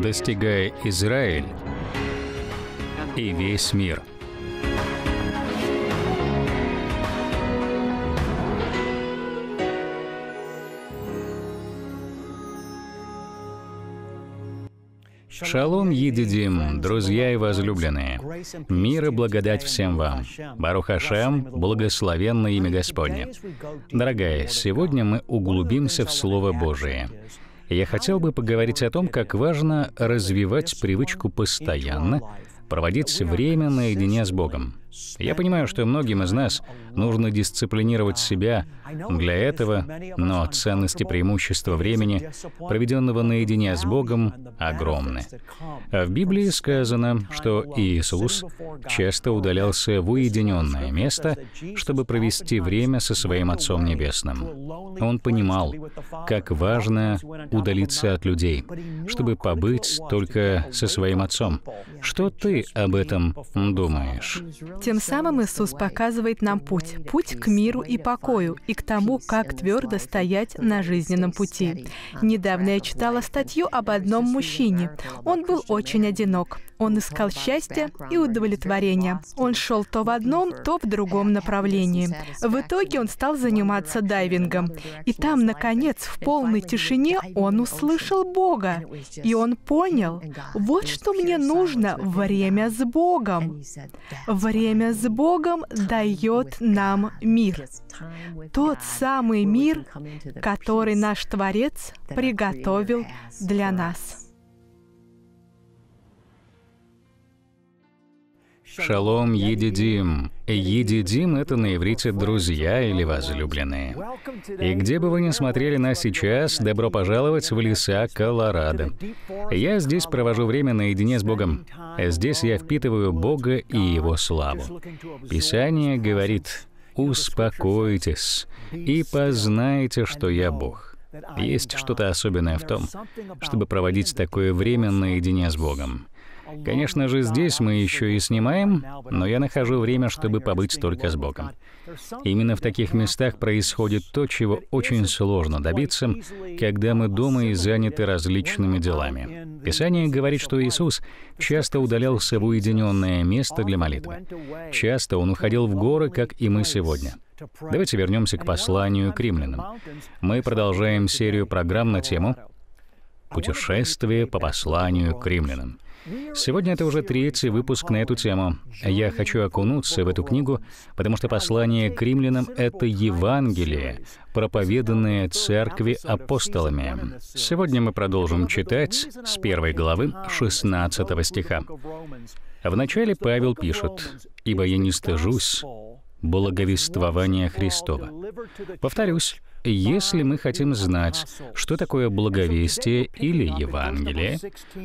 достигая Израиль и весь мир. Шалом, едидим, друзья и возлюбленные. Мир и благодать всем вам. Барух Хашем, благословенное имя Господне. Дорогая, сегодня мы углубимся в Слово Божие. Я хотел бы поговорить о том, как важно развивать привычку постоянно проводить время наедине с Богом. Я понимаю, что многим из нас нужно дисциплинировать себя для этого, но ценности преимущества времени, проведенного наедине с Богом, огромны. В Библии сказано, что Иисус часто удалялся в уединенное место, чтобы провести время со своим Отцом Небесным. Он понимал, как важно удалиться от людей, чтобы побыть только со своим Отцом. Что ты об этом думаешь? Тем самым Иисус показывает нам путь, путь к миру и покою, и к тому, как твердо стоять на жизненном пути. Недавно я читала статью об одном мужчине. Он был очень одинок. Он искал счастья и удовлетворения. Он шел то в одном, то в другом направлении. В итоге он стал заниматься дайвингом. И там, наконец, в полной тишине он услышал Бога. И он понял, вот что мне нужно время с Богом. Время с Богом дает нам мир. Тот самый мир, который наш Творец приготовил для нас. Шалом, едидим. Едидим — это на иврите «друзья» или «возлюбленные». И где бы вы ни смотрели нас сейчас, добро пожаловать в леса Колорадо. Я здесь провожу время наедине с Богом. Здесь я впитываю Бога и Его славу. Писание говорит «Успокойтесь и познайте, что я Бог». Есть что-то особенное в том, чтобы проводить такое время наедине с Богом. Конечно же, здесь мы еще и снимаем, но я нахожу время, чтобы побыть только с Богом. Именно в таких местах происходит то, чего очень сложно добиться, когда мы дома и заняты различными делами. Писание говорит, что Иисус часто удалялся в уединенное место для молитвы. Часто Он уходил в горы, как и мы сегодня. Давайте вернемся к посланию к римлянам. Мы продолжаем серию программ на тему «Путешествие по посланию к римлянам». Сегодня это уже третий выпуск на эту тему. Я хочу окунуться в эту книгу, потому что послание к римлянам — это Евангелие, проповеданное церкви апостолами. Сегодня мы продолжим читать с первой главы 16 стиха. Вначале Павел пишет, «Ибо я не стыжусь благовествования Христова». Повторюсь, если мы хотим знать, что такое благовестие или Евангелие,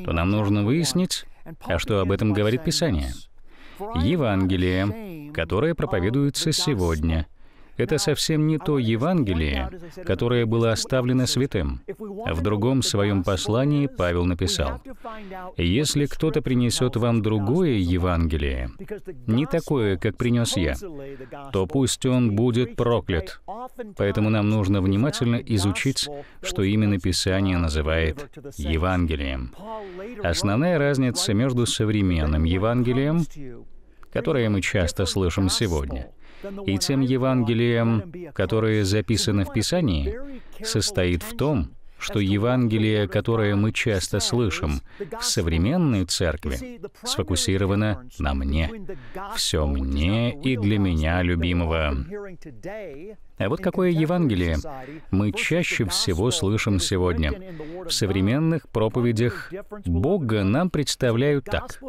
то нам нужно выяснить, а что об этом говорит Писание. Евангелие, которое проповедуется сегодня — это совсем не то Евангелие, которое было оставлено святым. В другом своем послании Павел написал, «Если кто-то принесет вам другое Евангелие, не такое, как принес я, то пусть он будет проклят». Поэтому нам нужно внимательно изучить, что именно Писание называет Евангелием. Основная разница между современным Евангелием, которое мы часто слышим сегодня, и тем Евангелием, которое записано в Писании, состоит в том, что Евангелие, которое мы часто слышим в современной церкви, сфокусировано на мне. Все мне и для меня любимого. А вот какое Евангелие мы чаще всего слышим сегодня. В современных проповедях Бога нам представляют так.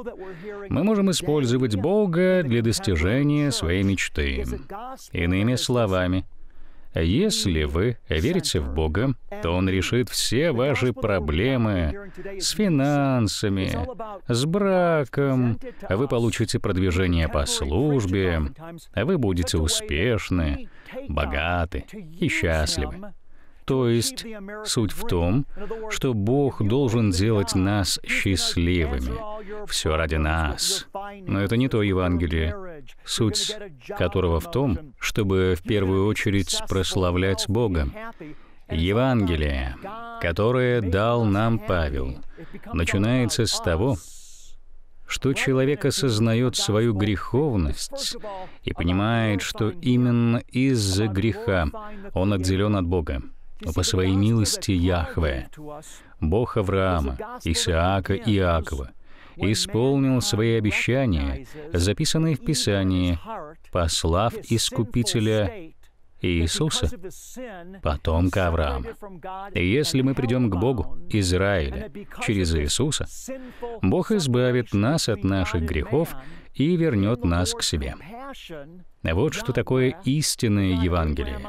Мы можем использовать Бога для достижения своей мечты. Иными словами, если вы верите в Бога, то Он решит все ваши проблемы с финансами, с браком, вы получите продвижение по службе, вы будете успешны, богаты и счастливы. То есть суть в том, что Бог должен делать нас счастливыми. Все ради нас. Но это не то Евангелие, суть которого в том, чтобы в первую очередь прославлять Бога. Евангелие, которое дал нам Павел, начинается с того, что человек осознает свою греховность и понимает, что именно из-за греха он отделен от Бога. Но по своей милости Яхве, Бог Авраама, Исаака и Иакова, исполнил свои обещания, записанные в Писании, послав Искупителя Иисуса, потомка Авраама. И если мы придем к Богу, Израиля, через Иисуса, Бог избавит нас от наших грехов и вернет нас к себе. Вот что такое истинное Евангелие.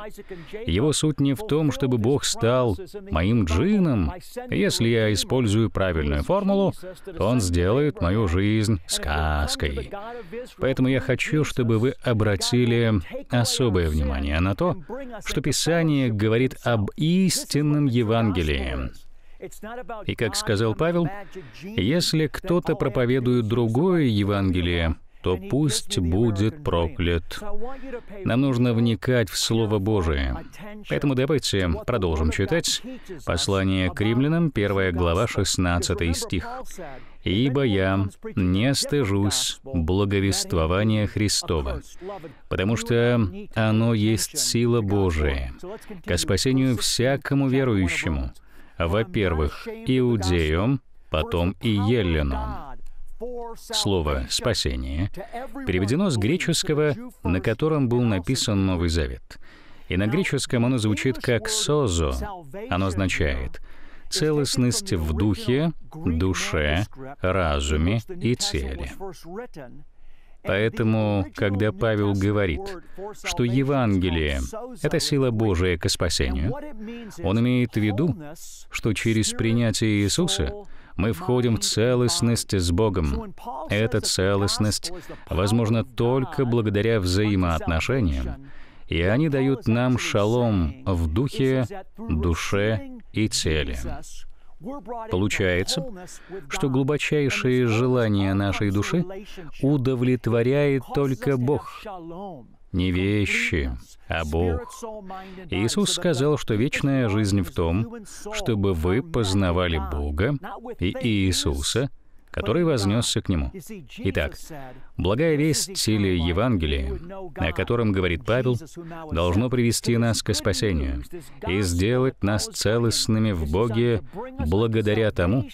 Его суть не в том, чтобы Бог стал моим джином. Если я использую правильную формулу, то Он сделает мою жизнь сказкой. Поэтому я хочу, чтобы вы обратили особое внимание на то, что Писание говорит об истинном Евангелии. И как сказал Павел, если кто-то проповедует другое Евангелие, то пусть будет проклят. Нам нужно вникать в Слово Божие. Поэтому давайте продолжим читать послание к римлянам, 1 глава, 16 стих. «Ибо я не стыжусь благовествования Христова, потому что оно есть сила Божия ко спасению всякому верующему, во-первых, иудею, потом и елену. Слово «спасение» переведено с греческого, на котором был написан Новый Завет. И на греческом оно звучит как «созо». Оно означает целостность в духе, душе, разуме и теле. Поэтому, когда Павел говорит, что Евангелие — это сила Божия к спасению, он имеет в виду, что через принятие Иисуса мы входим в целостность с Богом. Эта целостность возможна только благодаря взаимоотношениям, и они дают нам шалом в духе, душе и теле. Получается, что глубочайшие желания нашей души удовлетворяет только Бог, не вещи, а Бог. Иисус сказал, что вечная жизнь в том, чтобы вы познавали Бога и Иисуса — который вознесся к нему. Итак, благая весть или Евангелие, о котором говорит Павел, должно привести нас к спасению и сделать нас целостными в Боге благодаря тому,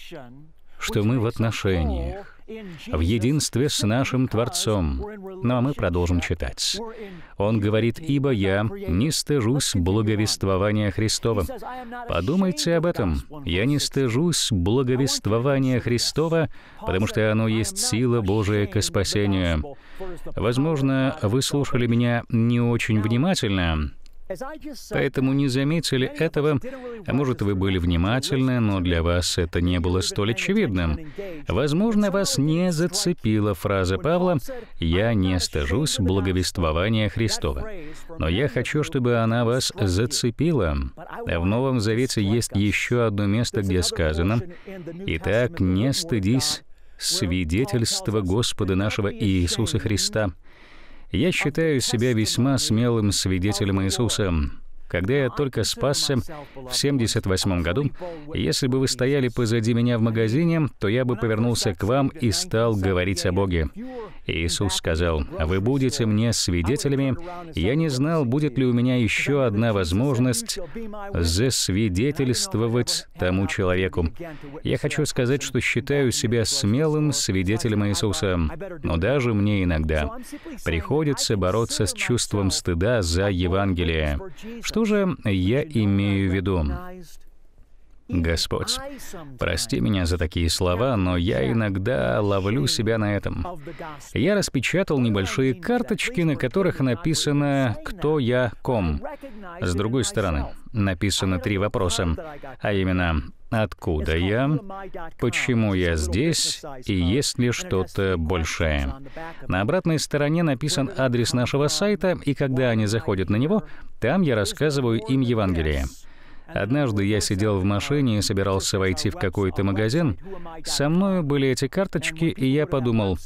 что мы в отношениях, в единстве с нашим Творцом. Ну а мы продолжим читать. Он говорит, «Ибо я не стыжусь благовествования Христова». Подумайте об этом. Я не стыжусь благовествования Христова, потому что оно есть сила Божия к спасению. Возможно, вы слушали меня не очень внимательно, Поэтому не заметили этого, а может, вы были внимательны, но для вас это не было столь очевидным. Возможно, вас не зацепила фраза Павла «Я не стыжусь благовествования Христова». Но я хочу, чтобы она вас зацепила. В Новом Завете есть еще одно место, где сказано «Итак, не стыдись свидетельства Господа нашего Иисуса Христа». Я считаю себя весьма смелым свидетелем Иисуса. Когда я только спасся в 78 году, если бы вы стояли позади меня в магазине, то я бы повернулся к вам и стал говорить о Боге. Иисус сказал, «Вы будете мне свидетелями». Я не знал, будет ли у меня еще одна возможность засвидетельствовать тому человеку. Я хочу сказать, что считаю себя смелым свидетелем Иисуса, но даже мне иногда приходится бороться с чувством стыда за Евангелие, что что же я имею в виду? Господь, прости меня за такие слова, но я иногда ловлю себя на этом. Я распечатал небольшие карточки, на которых написано «Кто я ком?». С другой стороны, написано три вопроса, а именно «Откуда я?», «Почему я здесь?» и «Есть ли что-то большее?». На обратной стороне написан адрес нашего сайта, и когда они заходят на него, там я рассказываю им Евангелие. Однажды я сидел в машине и собирался войти в какой-то магазин. Со мной были эти карточки, и я подумал,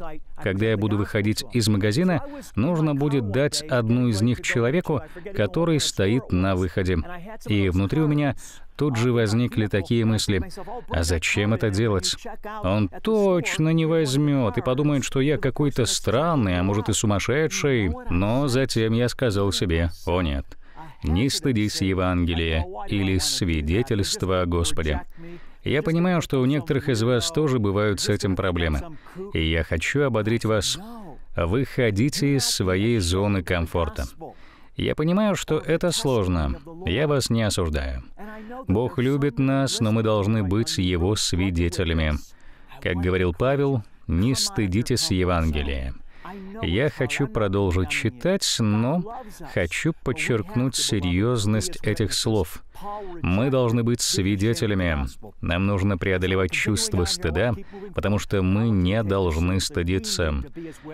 когда я буду выходить из магазина, нужно будет дать одну из них человеку, который стоит на выходе. И внутри у меня тут же возникли такие мысли. А зачем это делать? Он точно не возьмет и подумает, что я какой-то странный, а может и сумасшедший. Но затем я сказал себе, о нет, не стыдись Евангелия или свидетельства о Господе. Я понимаю, что у некоторых из вас тоже бывают с этим проблемы. И я хочу ободрить вас. Выходите из своей зоны комфорта. Я понимаю, что это сложно. Я вас не осуждаю. Бог любит нас, но мы должны быть Его свидетелями. Как говорил Павел, не стыдитесь Евангелия. Я хочу продолжить читать, но хочу подчеркнуть серьезность этих слов. Мы должны быть свидетелями. Нам нужно преодолевать чувство стыда, потому что мы не должны стыдиться.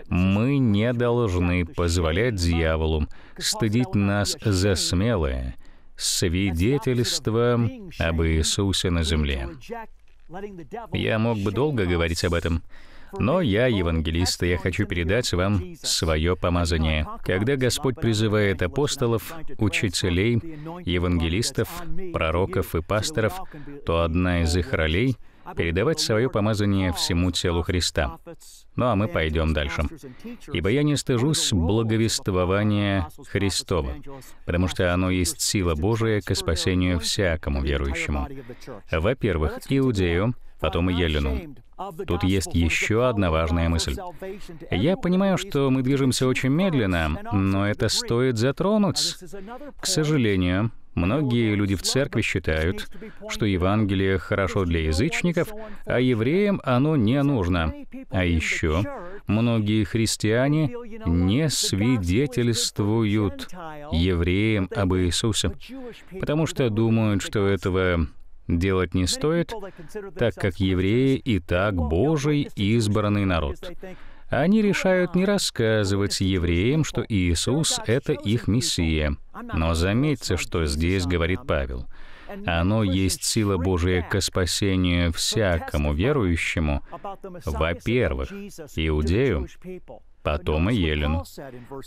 Мы не должны позволять дьяволу стыдить нас за смелое свидетельство об Иисусе на земле. Я мог бы долго говорить об этом, но я евангелист, и я хочу передать вам свое помазание. Когда Господь призывает апостолов, учителей, евангелистов, пророков и пасторов, то одна из их ролей — передавать свое помазание всему телу Христа. Ну а мы пойдем дальше. «Ибо я не стыжусь благовествования Христова, потому что оно есть сила Божия к спасению всякому верующему. Во-первых, Иудею, потом и Елену. Тут есть еще одна важная мысль. Я понимаю, что мы движемся очень медленно, но это стоит затронуть. К сожалению, многие люди в церкви считают, что Евангелие хорошо для язычников, а евреям оно не нужно. А еще многие христиане не свидетельствуют евреям об Иисусе, потому что думают, что этого делать не стоит, так как евреи и так Божий избранный народ. Они решают не рассказывать евреям, что Иисус — это их Мессия. Но заметьте, что здесь говорит Павел. Оно есть сила Божия к спасению всякому верующему, во-первых, иудею, потом и Елену.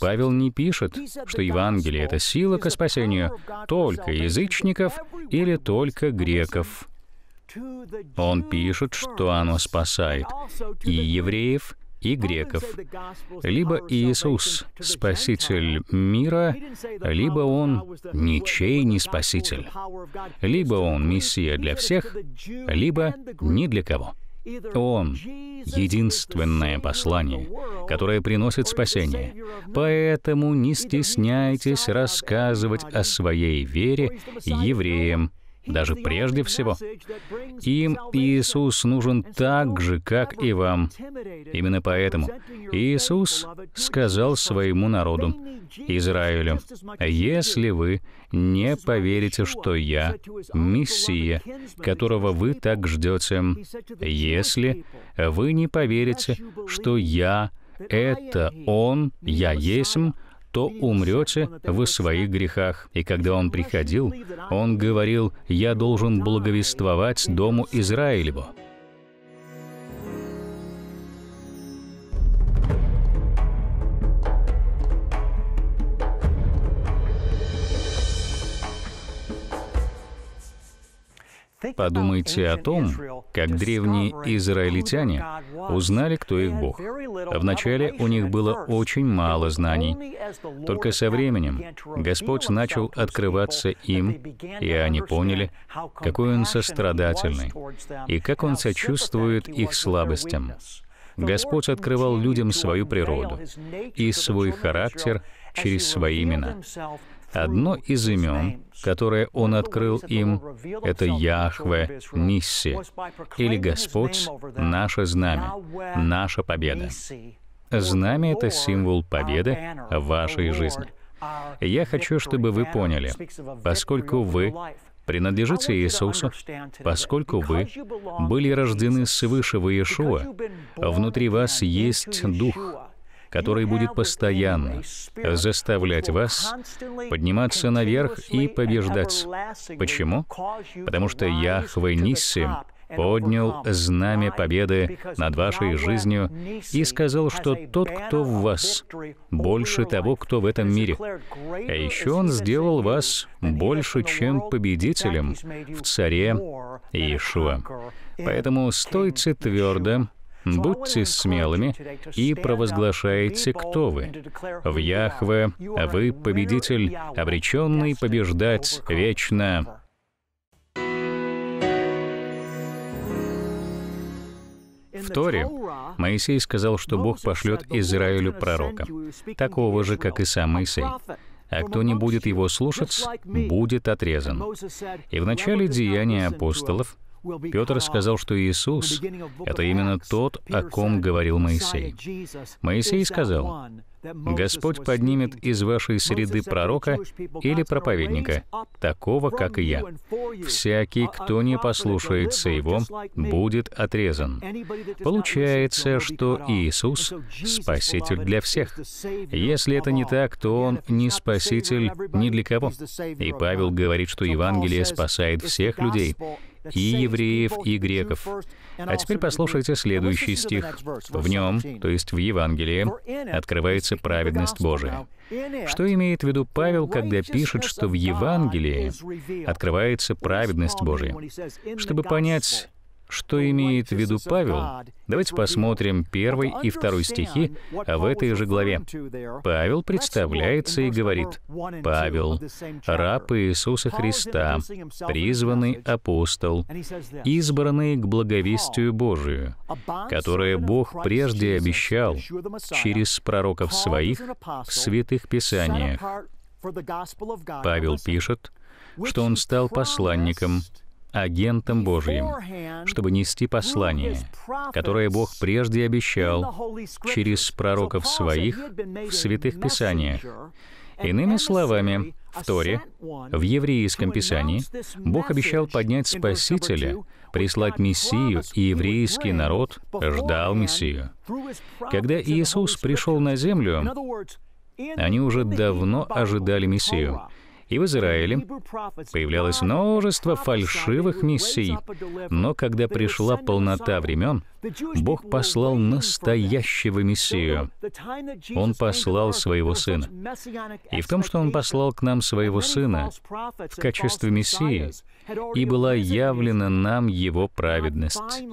Павел не пишет, что Евангелие — это сила к спасению только язычников или только греков. Он пишет, что оно спасает и евреев, и греков. Либо Иисус — Спаситель мира, либо Он ничей не Спаситель. Либо Он Мессия для всех, либо ни для кого. Он — единственное послание, которое приносит спасение. Поэтому не стесняйтесь рассказывать о своей вере евреям, даже прежде всего. Им Иисус нужен так же, как и вам. Именно поэтому Иисус сказал своему народу, Израилю, «Если вы не поверите, что Я — Мессия, которого вы так ждете, если вы не поверите, что Я — это Он, Я есмь, то умрете в своих грехах. И когда он приходил, он говорил, «Я должен благовествовать дому Израилеву». Подумайте о том, как древние израильтяне узнали, кто их Бог. Вначале у них было очень мало знаний. Только со временем Господь начал открываться им, и они поняли, какой Он сострадательный и как Он сочувствует их слабостям. Господь открывал людям свою природу и свой характер через свои имена. Одно из имен, которое Он открыл им, это Яхве Нисси, или Господь — наше знамя, наша победа. Знамя — это символ победы в вашей жизни. Я хочу, чтобы вы поняли, поскольку вы принадлежите Иисусу, поскольку вы были рождены свыше в Иешуа, внутри вас есть Дух, который будет постоянно заставлять вас подниматься наверх и побеждать. Почему? Потому что Яхве Нисси поднял знамя победы над вашей жизнью и сказал, что тот, кто в вас, больше того, кто в этом мире. А еще Он сделал вас больше, чем победителем в Царе Иешуа. Поэтому стойте твердо, Будьте смелыми и провозглашайте, кто вы. В Яхве вы победитель, обреченный побеждать вечно. В Торе Моисей сказал, что Бог пошлет Израилю пророка, такого же, как и сам Моисей. А кто не будет его слушать, будет отрезан. И в начале Деяния апостолов Петр сказал, что Иисус — это именно тот, о ком говорил Моисей. Моисей сказал, «Господь поднимет из вашей среды пророка или проповедника, такого, как и я. Всякий, кто не послушается его, будет отрезан». Получается, что Иисус — Спаситель для всех. Если это не так, то Он не Спаситель ни для кого. И Павел говорит, что Евангелие спасает всех людей, и евреев, и греков. А теперь послушайте следующий стих. В нем, то есть в Евангелии, открывается праведность Божия. Что имеет в виду Павел, когда пишет, что в Евангелии открывается праведность Божия? Чтобы понять, что имеет в виду Павел? Давайте посмотрим первый и второй стихи в этой же главе. Павел представляется и говорит, «Павел, раб Иисуса Христа, призванный апостол, избранный к благовестию Божию, которое Бог прежде обещал через пророков своих в святых писаниях». Павел пишет, что он стал посланником агентом Божьим, чтобы нести послание, которое Бог прежде обещал через пророков своих в святых писаниях. Иными словами, в Торе, в еврейском писании, Бог обещал поднять Спасителя, прислать Мессию, и еврейский народ ждал Мессию. Когда Иисус пришел на землю, они уже давно ожидали Мессию. И в Израиле появлялось множество фальшивых мессий. Но когда пришла полнота времен, Бог послал настоящего Мессию. Он послал своего Сына. И в том, что Он послал к нам своего Сына в качестве Мессии, и была явлена нам Его праведность.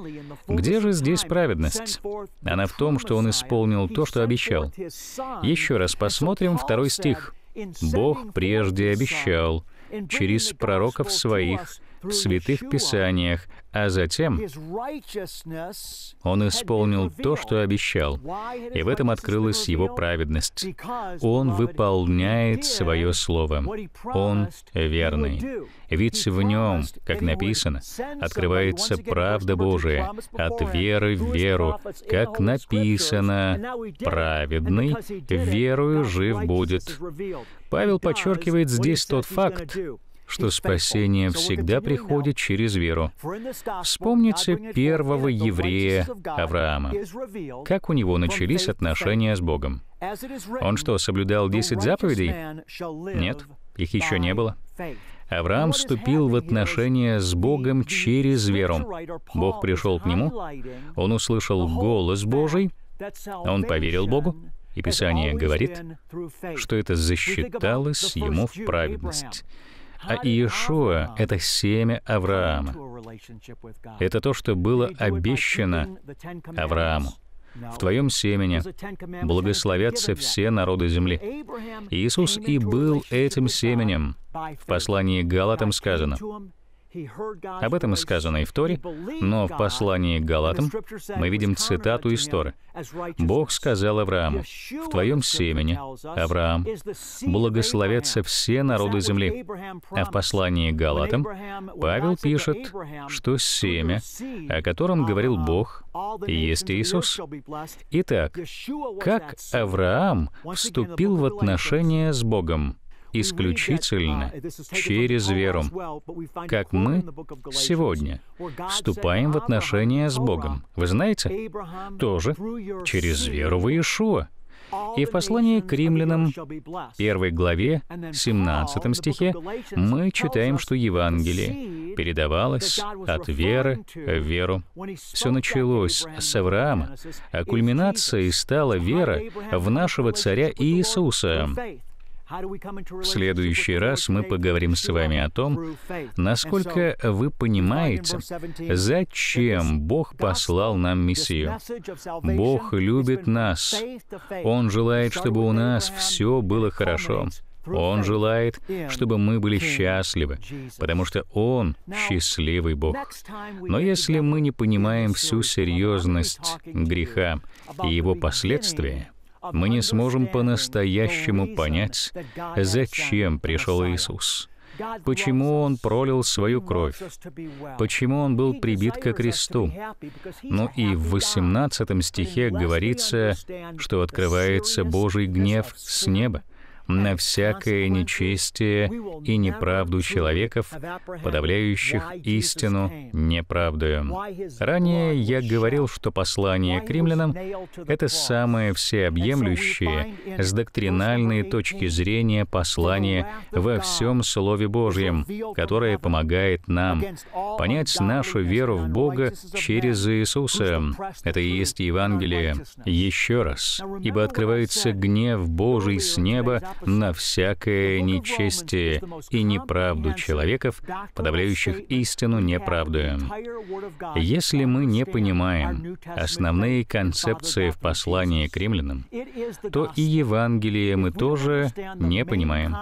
Где же здесь праведность? Она в том, что Он исполнил то, что обещал. Еще раз посмотрим второй стих. Бог прежде обещал через пророков своих в святых писаниях, а затем он исполнил то, что обещал, и в этом открылась его праведность. Он выполняет свое слово. Он верный. Ведь в нем, как написано, открывается правда Божия от веры в веру, как написано, праведный верою жив будет. Павел подчеркивает здесь тот факт, что спасение всегда приходит через веру. Вспомните первого еврея Авраама. Как у него начались отношения с Богом? Он что, соблюдал десять заповедей? Нет, их еще не было. Авраам вступил в отношения с Богом через веру. Бог пришел к нему, он услышал голос Божий, он поверил Богу, и Писание говорит, что это засчиталось ему в праведность. А Иешуа — это семя Авраама. Это то, что было обещано Аврааму. В твоем семени благословятся все народы земли. Иисус и был этим семенем. В послании к Галатам сказано, об этом сказано и в Торе, но в послании к Галатам мы видим цитату из Торы. «Бог сказал Аврааму, в твоем семени, Авраам, благословятся все народы земли». А в послании к Галатам Павел пишет, что семя, о котором говорил Бог, есть Иисус. Итак, как Авраам вступил в отношения с Богом? Исключительно через веру, как мы сегодня вступаем в отношения с Богом. Вы знаете? Тоже через веру в Иешуа. И в послании к римлянам, 1 главе, 17 стихе, мы читаем, что Евангелие передавалось от веры в веру. Все началось с Авраама, а кульминацией стала вера в нашего царя Иисуса. В следующий раз мы поговорим с вами о том, насколько вы понимаете, зачем Бог послал нам Мессию. Бог любит нас. Он желает, чтобы у нас все было хорошо. Он желает, чтобы мы были счастливы, потому что Он счастливый Бог. Но если мы не понимаем всю серьезность греха и его последствия, мы не сможем по-настоящему понять, зачем пришел Иисус, почему Он пролил свою кровь, почему Он был прибит ко кресту. Ну и в 18 стихе говорится, что открывается Божий гнев с неба на всякое нечестие и неправду человеков, подавляющих истину неправдою. Ранее я говорил, что послание к римлянам — это самое всеобъемлющее с доктринальной точки зрения послание во всем Слове Божьем, которое помогает нам понять нашу веру в Бога через Иисуса. Это и есть Евангелие. Еще раз. Ибо открывается гнев Божий с неба на всякое нечестие и неправду человеков, подавляющих истину неправдою. Если мы не понимаем основные концепции в послании к римлянам, то и Евангелие мы тоже не понимаем.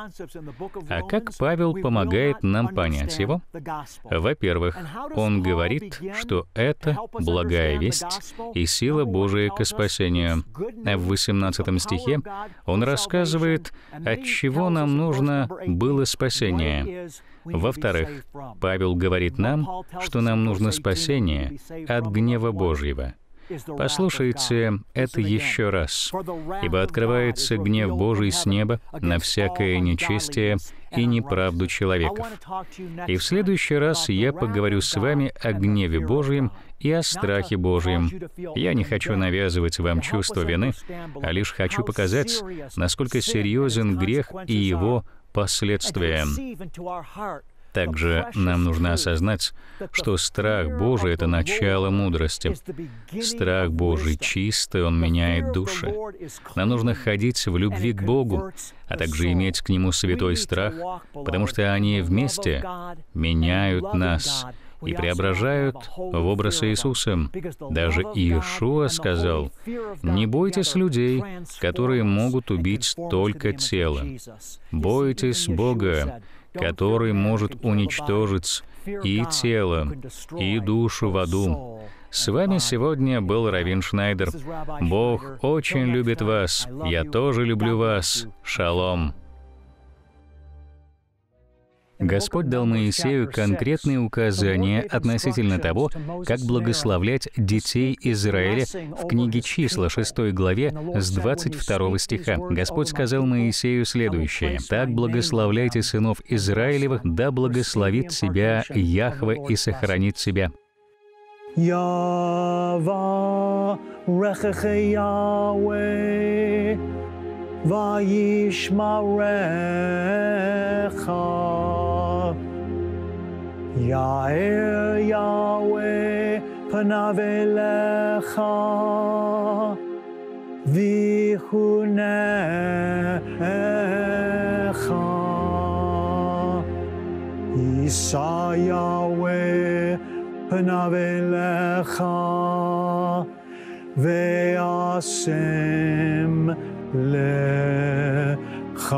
А как Павел помогает нам понять его? Во-первых, он говорит, что это благая весть и сила Божия к спасению. В 18 стихе он рассказывает от чего нам нужно было спасение. Во-вторых, Павел говорит нам, что нам нужно спасение от гнева Божьего. Послушайте это еще раз. «Ибо открывается гнев Божий с неба на всякое нечестие и неправду человеков». И в следующий раз я поговорю с вами о гневе Божьем и о страхе Божьем. Я не хочу навязывать вам чувство вины, а лишь хочу показать, насколько серьезен грех и его последствия. Также нам нужно осознать, что страх Божий — это начало мудрости. Страх Божий чистый, он меняет души. Нам нужно ходить в любви к Богу, а также иметь к Нему святой страх, потому что они вместе меняют нас и преображают в образ Иисуса. Даже Иешуа сказал, «Не бойтесь людей, которые могут убить только тело. Бойтесь Бога, который может уничтожить и тело, и душу в аду. С вами сегодня был Равин Шнайдер. Бог очень любит вас. Я тоже люблю вас. Шалом. Господь дал Моисею конкретные указания относительно того, как благословлять детей Израиля в книге «Числа» 6 главе с 22 стиха. Господь сказал Моисею следующее. «Так благословляйте сынов Израилевых, да благословит себя Яхве и сохранит себя». Ява, יאר יהוה פניו אליך ויחונך. יישא יהוה פניו אליך וישם לך.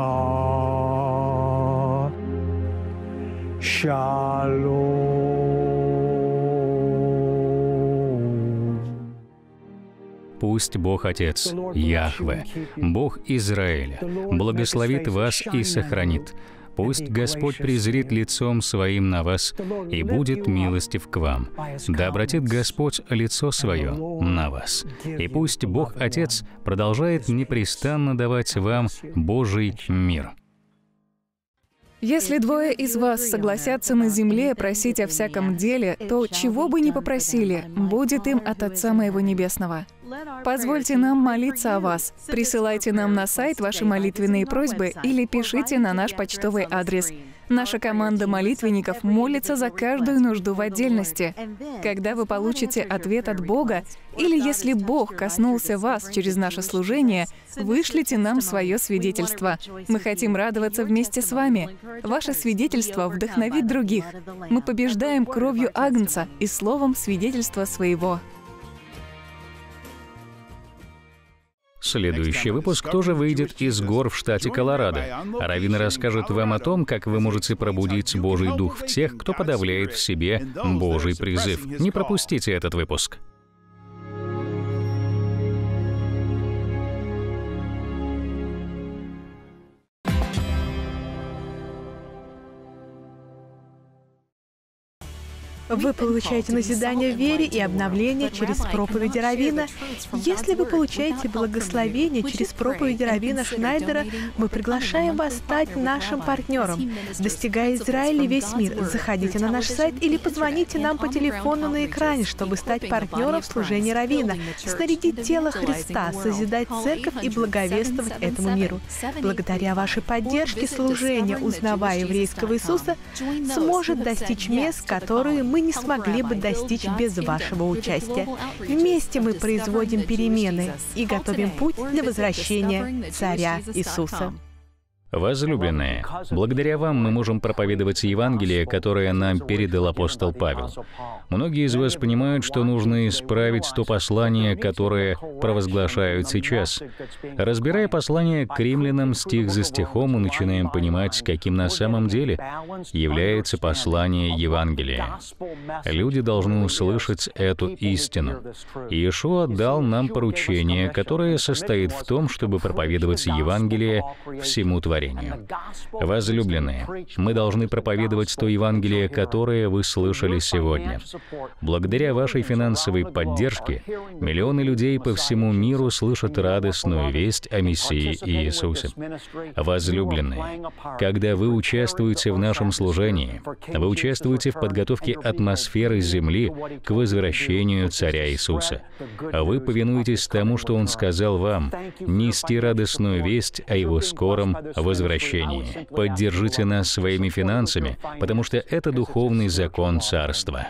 Пусть Бог Отец, Яхве, Бог Израиля, благословит вас и сохранит. Пусть Господь презрит лицом Своим на вас и будет милостив к вам. Да обратит Господь лицо Свое на вас. И пусть Бог Отец продолжает непрестанно давать вам Божий мир. Если двое из вас согласятся на земле просить о всяком деле, то чего бы ни попросили, будет им от Отца Моего Небесного. Позвольте нам молиться о вас. Присылайте нам на сайт ваши молитвенные просьбы или пишите на наш почтовый адрес. Наша команда молитвенников молится за каждую нужду в отдельности. Когда вы получите ответ от Бога, или если Бог коснулся вас через наше служение, вышлите нам свое свидетельство. Мы хотим радоваться вместе с вами. Ваше свидетельство вдохновит других. Мы побеждаем кровью Агнца и словом свидетельства своего. Следующий выпуск тоже выйдет из гор в штате Колорадо. Равин расскажет вам о том, как вы можете пробудить Божий Дух в тех, кто подавляет в себе Божий призыв. Не пропустите этот выпуск. Вы получаете назидание в вере и обновление через проповеди Равина. Если вы получаете благословение через проповеди Равина Шнайдера, мы приглашаем вас стать нашим партнером. Достигая Израиля весь мир, заходите на наш сайт или позвоните нам по телефону на экране, чтобы стать партнером в служении Равина, снарядить тело Христа, созидать церковь и благовествовать этому миру. Благодаря вашей поддержке служение, узнавая еврейского Иисуса, сможет достичь мест, которые мы не смогли бы достичь без вашего участия. Вместе мы производим перемены и готовим путь для возвращения Царя Иисуса. Возлюбленные, благодаря вам мы можем проповедовать Евангелие, которое нам передал апостол Павел. Многие из вас понимают, что нужно исправить то послание, которое провозглашают сейчас. Разбирая послание к римлянам стих за стихом, мы начинаем понимать, каким на самом деле является послание Евангелия. Люди должны услышать эту истину. Иешуа дал нам поручение, которое состоит в том, чтобы проповедовать Евангелие всему творению творению. Возлюбленные, мы должны проповедовать то Евангелие, которое вы слышали сегодня. Благодаря вашей финансовой поддержке миллионы людей по всему миру слышат радостную весть о Мессии Иисусе. Возлюбленные, когда вы участвуете в нашем служении, вы участвуете в подготовке атмосферы земли к возвращению Царя Иисуса. Вы повинуетесь тому, что Он сказал вам, нести радостную весть о Его скором возвращении возвращении. Поддержите нас своими финансами, потому что это духовный закон царства.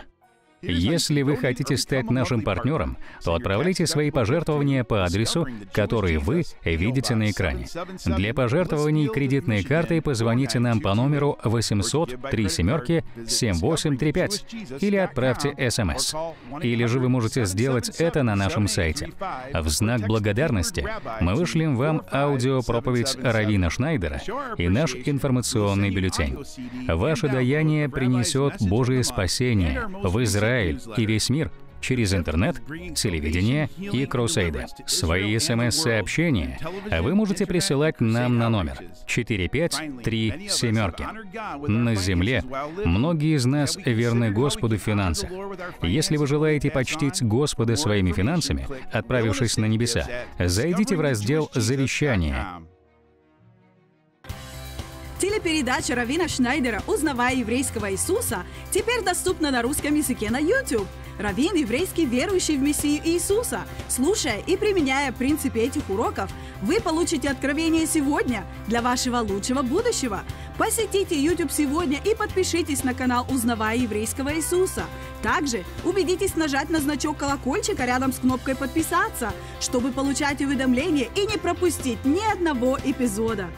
Если вы хотите стать нашим партнером, то отправляйте свои пожертвования по адресу, который вы видите на экране. Для пожертвований кредитной картой позвоните нам по номеру 800 3 семерки 7835 или отправьте смс. Или же вы можете сделать это на нашем сайте. В знак благодарности мы вышлем вам аудиопроповедь Равина Шнайдера и наш информационный бюллетень. Ваше даяние принесет Божие спасение в Израиль Израиль и весь мир через интернет, телевидение и крусейды. Свои смс-сообщения вы можете присылать нам на номер 45337. На Земле многие из нас верны Господу в финансах. Если вы желаете почтить Господа своими финансами, отправившись на небеса, зайдите в раздел «Завещание». Телепередача Равина Шнайдера «Узнавая еврейского Иисуса» теперь доступна на русском языке на YouTube. Равин – еврейский верующий в Мессию Иисуса. Слушая и применяя принципы этих уроков, вы получите откровение сегодня для вашего лучшего будущего. Посетите YouTube сегодня и подпишитесь на канал «Узнавая еврейского Иисуса». Также убедитесь нажать на значок колокольчика рядом с кнопкой «Подписаться», чтобы получать уведомления и не пропустить ни одного эпизода.